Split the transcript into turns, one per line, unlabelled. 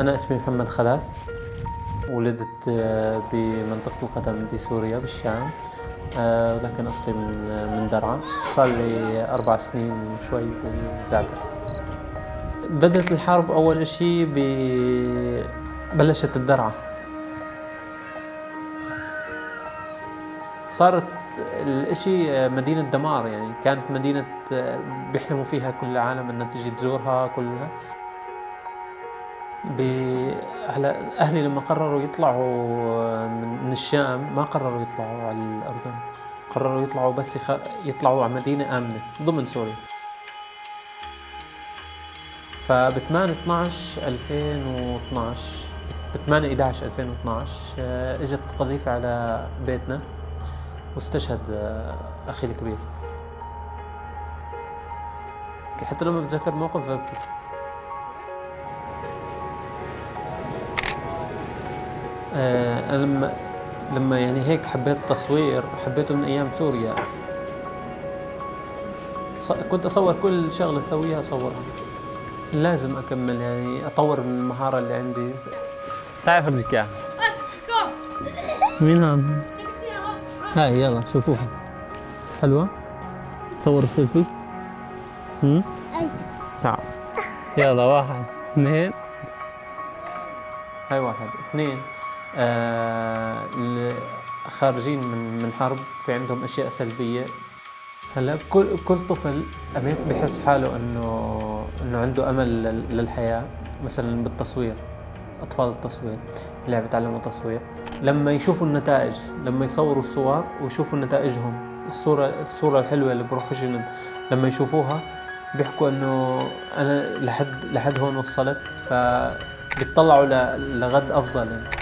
أنا اسمي محمد خلاف ولدت آه، بمنطقة القدم بسوريا بالشام آه، ولكن أصلي من من درعا. صار لي أربع سنين شوي بزعتر بدأت الحرب أول إشي ب... بلشت بدرعا. صارت الإشي مدينة دمار يعني كانت مدينة آه، بيحلموا فيها كل العالم إنها تجي تزورها كلها. هلا أهلي لما قرروا يطلعوا من الشام ما قرروا يطلعوا على الأردن. قرروا يطلعوا بس يخ... يطلعوا على مدينة آمنة ضمن سوريا. فب 8 12 2012 ب 8 11 2012 إجت قذيفه على بيتنا واستشهد آه، أخي الكبير. حتى لما بتذكر موقف ببكي آه، أنا لما لما يعني هيك حبيت التصوير حبيته من أيام سوريا. كنت أصور كل شغلة أسويها أصورها. لازم أكمل يعني أطور من المهارة اللي عندي. تعال أفرجيك إياها مين هذا؟ هاي يلا شوفوها. حلوة؟ تصور السيلفي؟ هم؟ تعال. يلا واحد اثنين. هاي واحد. اثنين. خارجين من من حرب في عندهم أشياء سلبية. هلا كل كل طفل اميت بحس حاله انه إنه عنده أمل للحياة مثلا بالتصوير أطفال التصوير اللي بيتعلموا تصوير لما يشوفوا النتائج لما يصوروا الصور ويشوفوا نتائجهم الصورة الصورة الحلوة البروفيشنال لما يشوفوها بيحكوا إنه أنا لحد لحد هون وصلت فبيطلعوا لغد أفضل. يعني